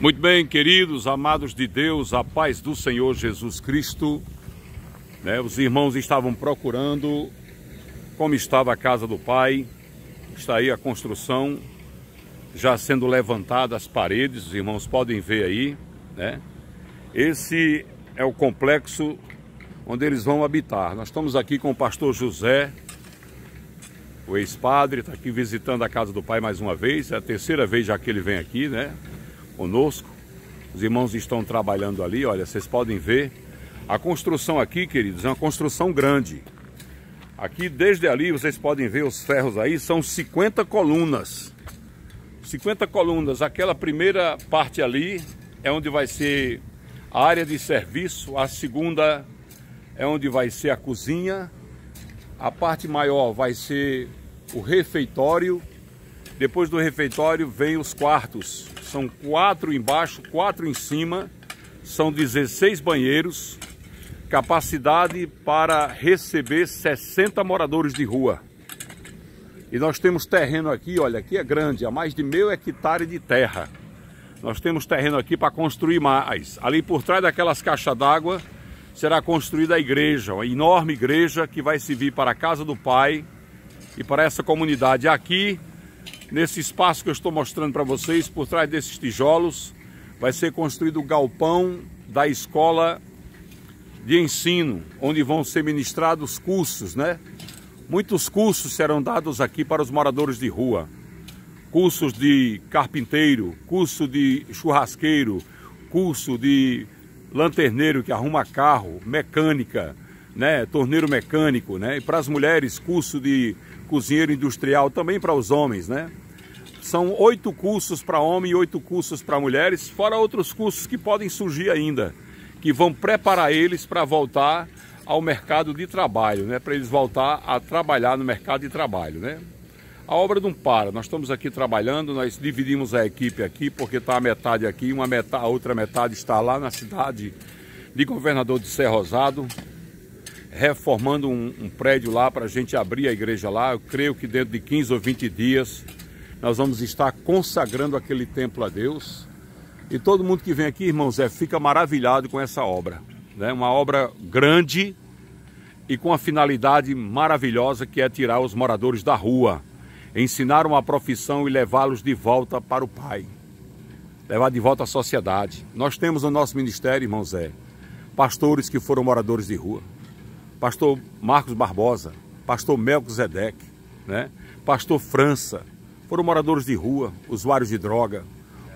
Muito bem, queridos, amados de Deus, a paz do Senhor Jesus Cristo. Né, os irmãos estavam procurando como estava a casa do Pai. Está aí a construção já sendo levantada as paredes, os irmãos podem ver aí, né? Esse é o complexo onde eles vão habitar. Nós estamos aqui com o pastor José, o ex-padre, está aqui visitando a casa do Pai mais uma vez, é a terceira vez já que ele vem aqui, né? Conosco. Os irmãos estão trabalhando ali, olha, vocês podem ver. A construção aqui, queridos, é uma construção grande. Aqui, desde ali, vocês podem ver os ferros aí, são 50 colunas. 50 colunas. Aquela primeira parte ali é onde vai ser a área de serviço. A segunda é onde vai ser a cozinha. A parte maior vai ser o refeitório. Depois do refeitório vem os quartos. São quatro embaixo, quatro em cima. São 16 banheiros. Capacidade para receber 60 moradores de rua. E nós temos terreno aqui, olha, aqui é grande, há mais de meio hectare de terra. Nós temos terreno aqui para construir mais. Ali por trás daquelas caixas d'água será construída a igreja, uma enorme igreja que vai servir para a casa do Pai e para essa comunidade. Aqui, nesse espaço que eu estou mostrando para vocês, por trás desses tijolos, vai ser construído o galpão da escola de ensino, onde vão ser ministrados cursos, né? Muitos cursos serão dados aqui para os moradores de rua. Cursos de carpinteiro, curso de churrasqueiro, curso de lanterneiro que arruma carro, mecânica, né, torneiro mecânico, né? E para as mulheres, curso de cozinheiro industrial, também para os homens, né? São oito cursos para homem e oito cursos para mulheres, fora outros cursos que podem surgir ainda, que vão preparar eles para voltar ao mercado de trabalho, né? Para eles voltar a trabalhar no mercado de trabalho, né? A obra não para, nós estamos aqui trabalhando, nós dividimos a equipe aqui, porque está a metade aqui, uma metade, a outra metade está lá na cidade de Governador de Serra Rosado, reformando um, um prédio lá para a gente abrir a igreja lá. Eu creio que dentro de 15 ou 20 dias nós vamos estar consagrando aquele templo a Deus. E todo mundo que vem aqui, irmão Zé, fica maravilhado com essa obra. Né? Uma obra grande e com a finalidade maravilhosa que é tirar os moradores da rua, ensinar uma profissão e levá-los de volta para o Pai, levar de volta à sociedade. Nós temos no nosso ministério, irmão Zé, pastores que foram moradores de rua, pastor Marcos Barbosa, pastor Zedek, né? pastor França, foram moradores de rua, usuários de droga,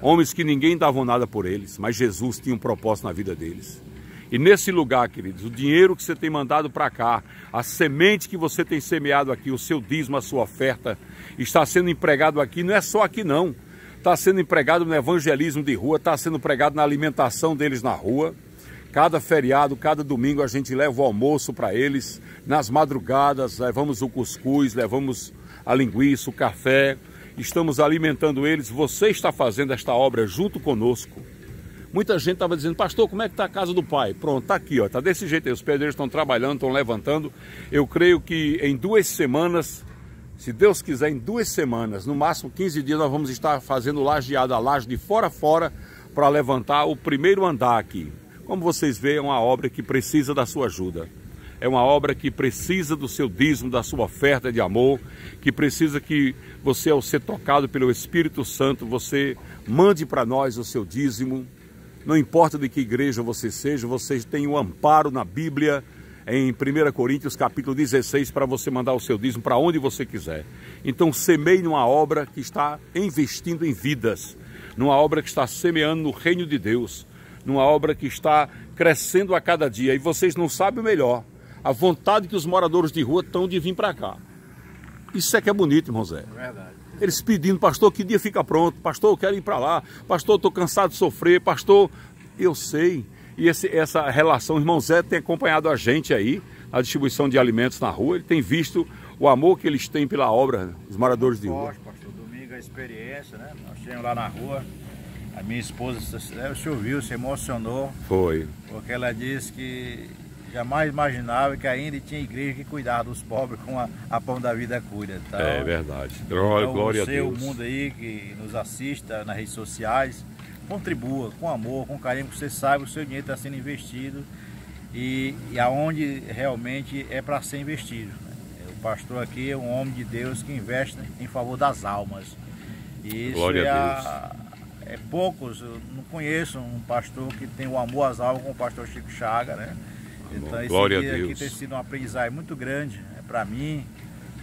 homens que ninguém dava nada por eles, mas Jesus tinha um propósito na vida deles. E nesse lugar, queridos, o dinheiro que você tem mandado para cá, a semente que você tem semeado aqui, o seu dízimo, a sua oferta, está sendo empregado aqui, não é só aqui não. Está sendo empregado no evangelismo de rua, está sendo empregado na alimentação deles na rua. Cada feriado, cada domingo a gente leva o almoço para eles. Nas madrugadas levamos o cuscuz, levamos a linguiça, o café. Estamos alimentando eles. Você está fazendo esta obra junto conosco. Muita gente estava dizendo, pastor, como é que está a casa do pai? Pronto, está aqui, está desse jeito aí. Os pedreiros estão trabalhando, estão levantando. Eu creio que em duas semanas, se Deus quiser, em duas semanas, no máximo 15 dias, nós vamos estar fazendo lajeada, a laje de fora a fora, para levantar o primeiro andar aqui. Como vocês veem, é uma obra que precisa da sua ajuda. É uma obra que precisa do seu dízimo, da sua oferta de amor, que precisa que você, ao ser tocado pelo Espírito Santo, você mande para nós o seu dízimo. Não importa de que igreja você seja, você tem o um amparo na Bíblia, em 1 Coríntios capítulo 16, para você mandar o seu dízimo para onde você quiser. Então semeie numa obra que está investindo em vidas, numa obra que está semeando no reino de Deus numa obra que está crescendo a cada dia. E vocês não sabem o melhor, a vontade que os moradores de rua estão de vir para cá. Isso é que é bonito, irmão Zé. É verdade. Eles pedindo, pastor, que dia fica pronto? Pastor, eu quero ir para lá. Pastor, estou cansado de sofrer. Pastor, eu sei. E esse, essa relação, o irmão Zé tem acompanhado a gente aí, na distribuição de alimentos na rua. Ele tem visto o amor que eles têm pela obra, os moradores de rua. Pastor, domingo a experiência, né? Nós chegamos lá na rua, a minha esposa, o senhor viu, se emocionou. Foi. Porque ela disse que jamais imaginava que ainda tinha igreja que cuidava dos pobres com a, a pão da vida cuida. Então, é verdade. Glória, então, glória você, a Deus. o mundo aí que nos assista nas redes sociais, contribua com amor, com carinho, que você saiba que o seu dinheiro está sendo investido e, e aonde realmente é para ser investido. Né? O pastor aqui é um homem de Deus que investe em favor das almas. E isso Glória é, a é poucos, eu não conheço um pastor que tem o amor às almas como o pastor Chico Chaga, né? Então esse Glória dia a Deus. aqui tem sido uma aprendizagem muito grande né, para mim.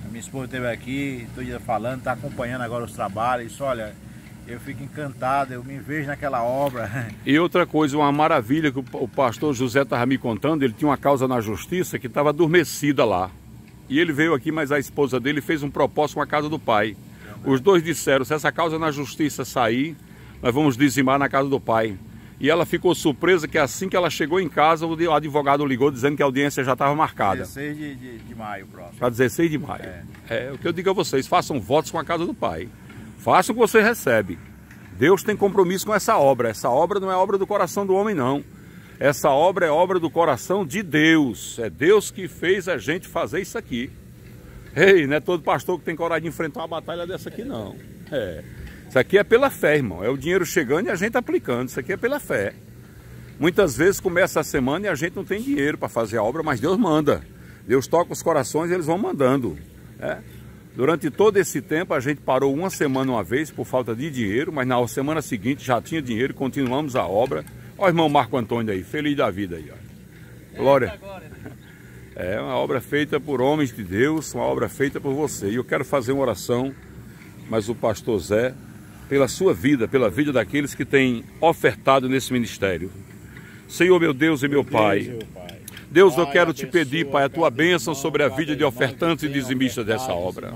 A minha esposa esteve aqui, dia falando, está acompanhando agora os trabalhos. Isso, olha, eu fico encantado, eu me vejo naquela obra. E outra coisa, uma maravilha que o pastor José estava me contando, ele tinha uma causa na justiça que estava adormecida lá. E ele veio aqui, mas a esposa dele fez um propósito com a casa do pai. Os dois disseram, se essa causa na justiça sair, nós vamos dizimar na casa do pai. E ela ficou surpresa que assim que ela chegou em casa, o advogado ligou dizendo que a audiência já estava marcada. 16 de, de, de maio próximo. Para 16 de maio. É. é o que eu digo a vocês, façam votos com a casa do pai. Faça o que você recebe. Deus tem compromisso com essa obra. Essa obra não é obra do coração do homem, não. Essa obra é obra do coração de Deus. É Deus que fez a gente fazer isso aqui. Ei, não é todo pastor que tem coragem de enfrentar uma batalha dessa aqui, não. É. Isso aqui é pela fé, irmão. É o dinheiro chegando e a gente aplicando. Isso aqui é pela fé. Muitas vezes começa a semana e a gente não tem dinheiro para fazer a obra, mas Deus manda. Deus toca os corações e eles vão mandando. É. Durante todo esse tempo a gente parou uma semana uma vez por falta de dinheiro, mas na semana seguinte já tinha dinheiro, continuamos a obra. Olha o irmão Marco Antônio aí, feliz da vida aí. Ó. Glória. É uma obra feita por homens de Deus, uma obra feita por você. E eu quero fazer uma oração, mas o pastor Zé, pela sua vida, pela vida daqueles que têm ofertado nesse ministério. Senhor meu Deus e meu Pai, Deus, eu quero te pedir, Pai, a tua bênção sobre a vida de ofertantes e dizimistas dessa obra.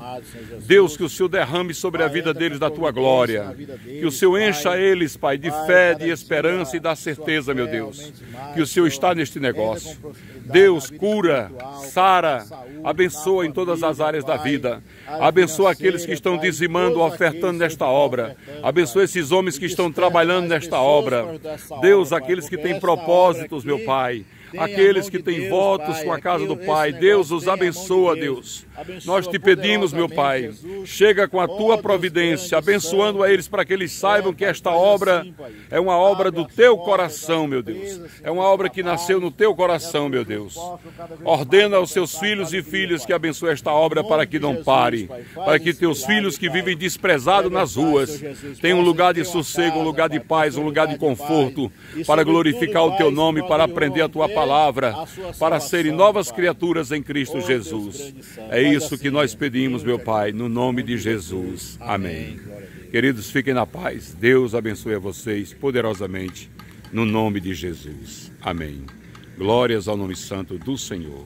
Deus, que o Senhor derrame sobre a vida deles da tua glória. Que o Senhor encha eles, Pai, de fé, de esperança e da certeza, meu Deus, que o Senhor está neste negócio. Deus, cura, sara, abençoa em todas as áreas da vida. Abençoa aqueles que estão dizimando, ofertando nesta obra. Abençoa esses homens que estão trabalhando nesta obra. Deus, aqueles que têm propósitos, meu Pai aqueles que têm votos com a casa do Pai. Deus os abençoa, Deus. Nós te pedimos, meu Pai, chega com a tua providência, abençoando a eles para que eles saibam que esta obra é uma obra do teu coração, meu Deus. É uma obra que nasceu no teu coração, meu Deus. Ordena aos seus filhos e filhas que abençoe esta obra para que não pare, para que teus filhos que vivem desprezados nas ruas tenham um lugar de sossego, um lugar de paz, um lugar de conforto, para glorificar o teu nome, para aprender a tua palavra palavra para serem novas criaturas em Cristo Jesus. É isso que nós pedimos, meu Pai, no nome de Jesus. Amém. Queridos, fiquem na paz. Deus abençoe a vocês poderosamente, no nome de Jesus. Amém. Glórias ao nome santo do Senhor.